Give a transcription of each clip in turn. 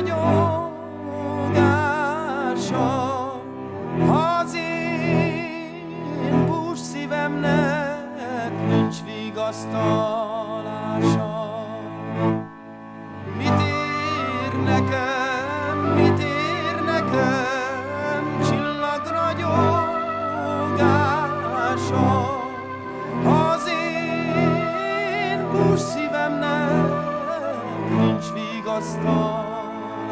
ragyogása, az én bús szívemnek nincs vigasztalása. Mit ér nekem, mit ér nekem, csillag ragyogása, az én bús szívemnek nincs vigasztalása.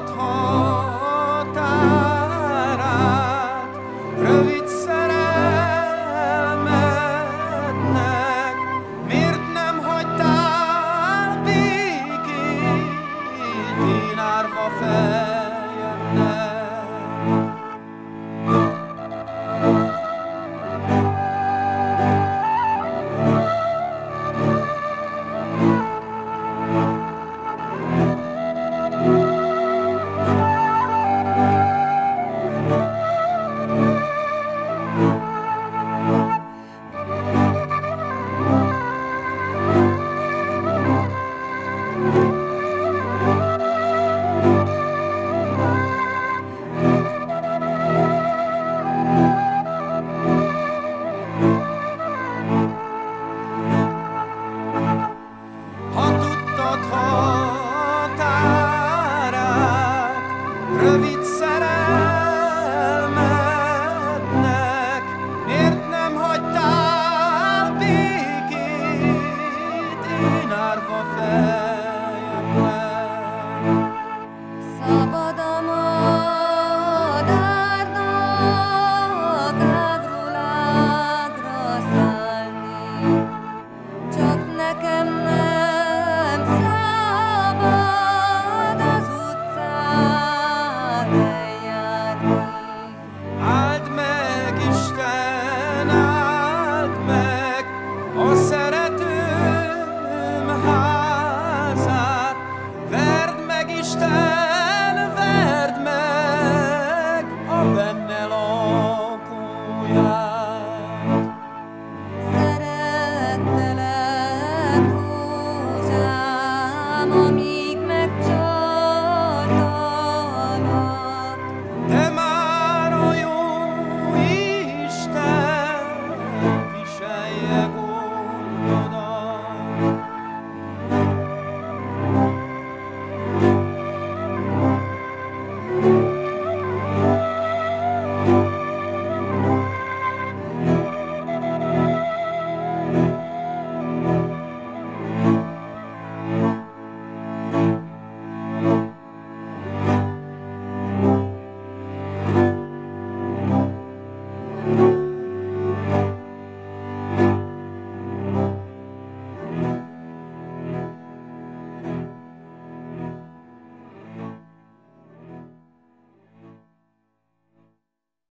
temps. szerelmednek, miért nem hagytál békét, én árva fel.